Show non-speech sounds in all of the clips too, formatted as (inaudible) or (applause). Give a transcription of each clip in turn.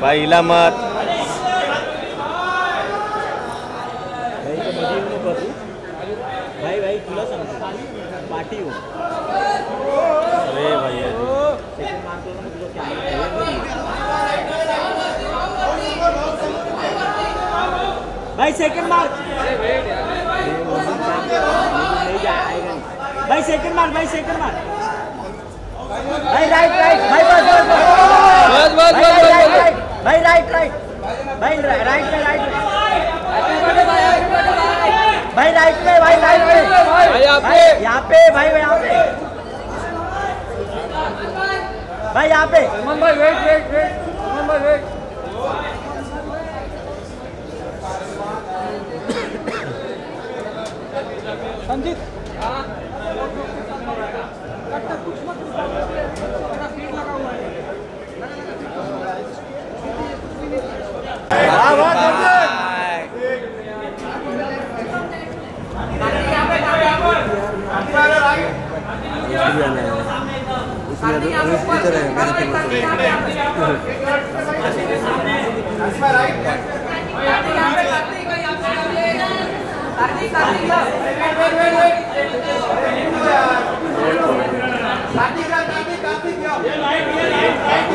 भाई हिला मत. भाई भाई तुला सांगतो पाठी हो अरे भैया भाई सेकंड मार नहीं जाएगा भाई सेकंड मार भाई सेकंड मार भाई राइट राइट भाई बस बस बस बस बस. भाई बस भाई राइट राइट भाई राइट में राइट भाई राइट में भाई राइट में भाई यहाँ पे. भाई यहाँ पे भाई यहाँ पे. भाई वेट वेट वेट भाई वेट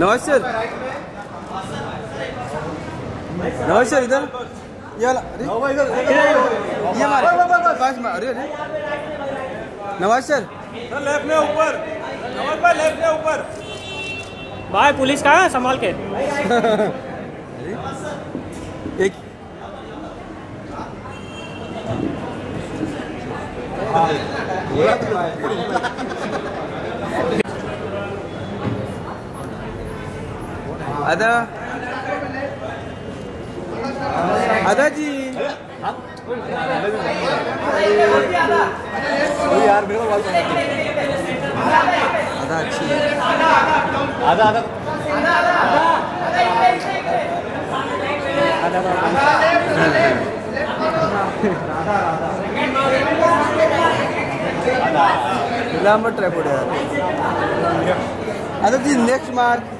नमस्ते सर। नमस्ते सर इधर। ये वाला अरे। ये हमारे। पास में अरे अरे। नमस्ते सर। लेफ़्ट में ऊपर। कमर पर लेफ़्ट में ऊपर। भाई पुलिस कहाँ है संभाल के? एक। अदा। अदा जी। अदा अच्छी है। आधा आधा लांब ट्रायपॉड यार आता ती नेक्स्ट मार्क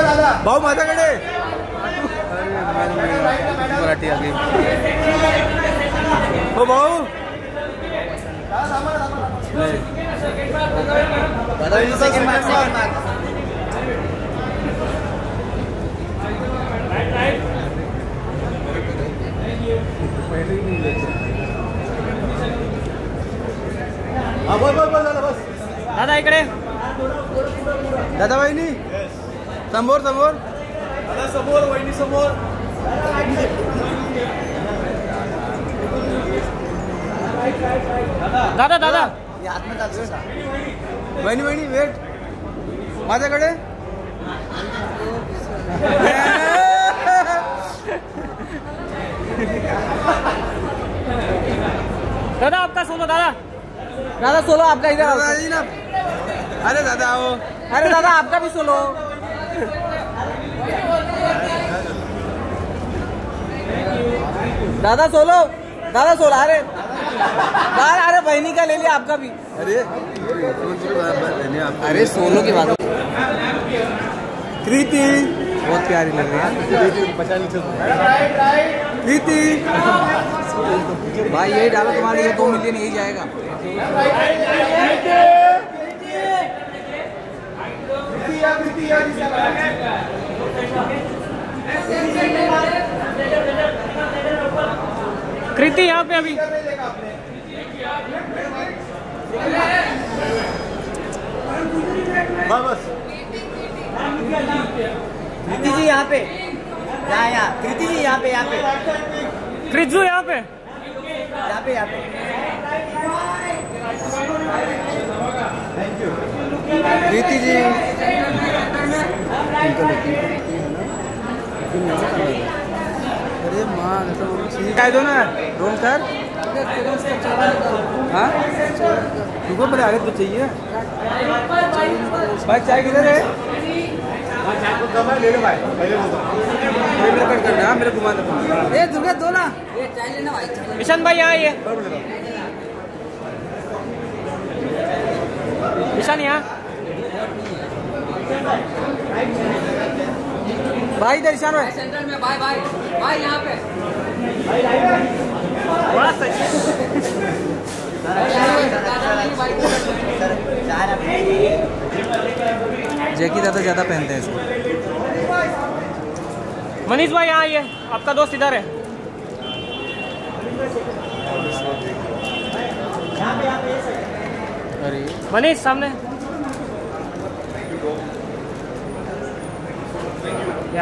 भाऊ माझ्याकडे. मराठी आली. हो भाऊ. दादा इकडे. दादा बहिणी समोर समोर दादा समोर वहिनी समोर दादा दादा बहिणी बहिणी वेट माझ्याकडे दादा आपका सोलो दादा दादा सोलो आपका इधर अरे दादा आओ अरे दादा आपका भी सोलो दादा सोलो दादा सोलो अरे दादा अरे बहनी का ले लिया आपका भी अरे अरे सोलो की बात कृति बहुत प्यारी लग रही है कृति भाई यही डालो तुम्हारे लिए दो मिलियन यही जाएगा कृति यहाँ पे अभी। कृति जी यहाँ पे। यहाँ यहाँ कृति जी यहाँ पे यहाँ पे। कृजू यहाँ पे। यहाँ पे यहाँ पे। प्रीति जी। अरे माँ काय दो ना। रोम सर? हाँ? रुको मेरे आगे तो चाहिए। भाई चाय किधर है? मेरे कट करना हाँ, मेरे घुमा दो। ए दुर्गा दो ना। ईशान भाई यहाँ आइए ईशान यहाँ। भाई इधर ईशान भाई। सेंटर में भाई भाई भाई यहाँ पे। बड़ा जैकी दादा ज़्यादा पहनते हैं इसको। मनीष भाई यहाँ आइए आपका दोस्त इधर है। अरे। मनीष सामने। तो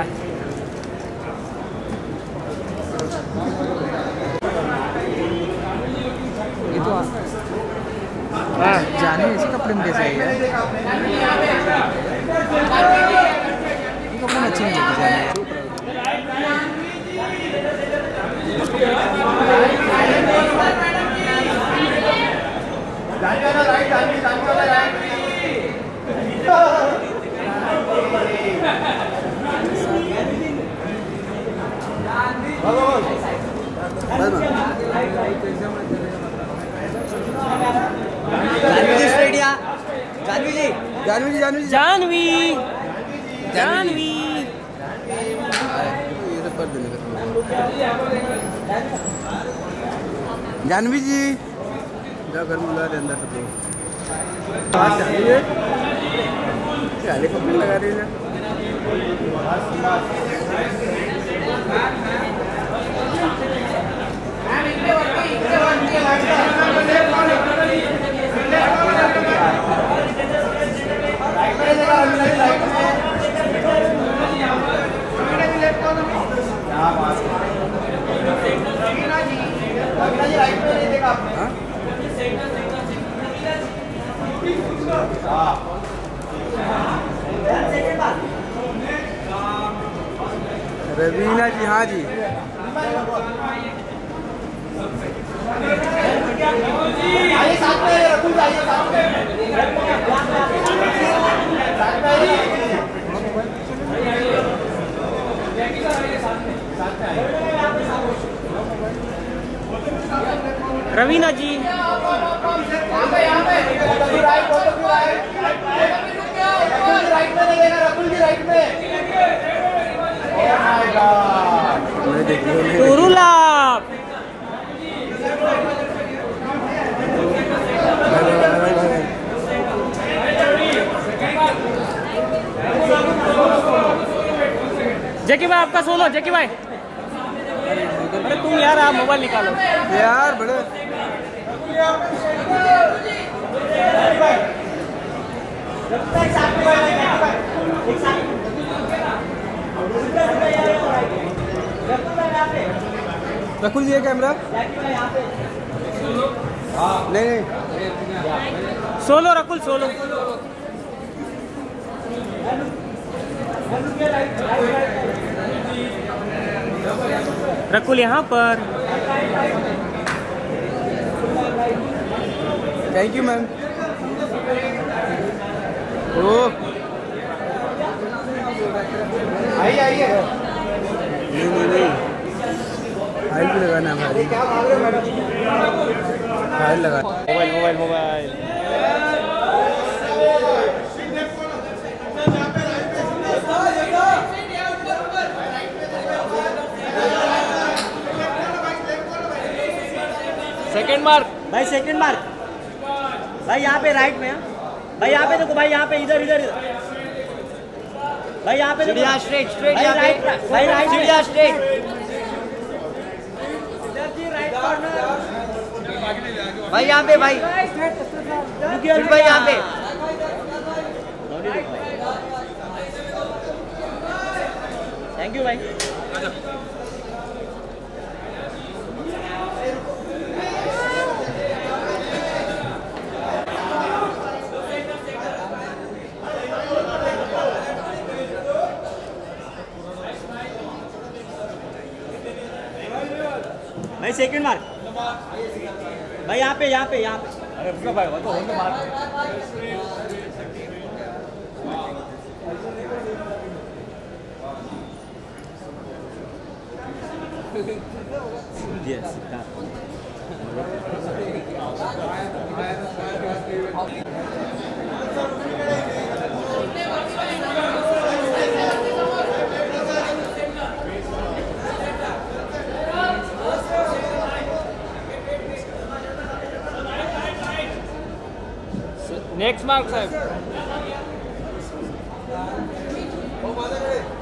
जाने ऐसे कपड़े में कैसे कपड़े अच्छे नहीं जाने जानवी जी स्ट्रेट जानवी जी जानवी जी जानवी जी जानवी जानवी ये जानवी जी घर अंदर जानवी है लगा रही है रवीना जी हाँ जी। रवीना जी। जैकी भाई आपका सोलो जैकी भाई। अरे तुम यार आप मोबाइल निकालो। यार बड़े। रकुल जी है। कैमरा नहीं नहीं। Solo Rakul solo. रकुल यहाँ पर। थैंक यू मैम ओ नहीं नहीं नहीं। फ़ाइल भी लगाना है भाई फ़ाइल लगा। Mobile mobile mobile. Second mark भाई सेकंड मार्क भाई यहाँ पे राइट में हाँ। भाई यहाँ पे देखो भाई यहाँ पे इधर इधर इधर। भाई यहाँ पे भाई। राइट भाई राइट भाई यहाँ पे भाई। भाई यहाँ पे। थैंक यू भाई। भाई सेकंड मार्क भाई यहाँ पे यहाँ पे यहाँ पे। (laughs) Yes, नेक्स्ट मार्क साहेब।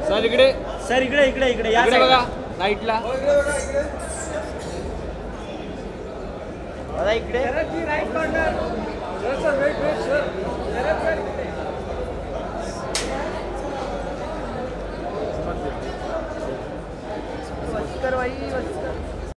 सर इकडे। सर इकडे इकडे इकडे या इकडे side. बघा ला. राईटला बघा इकडे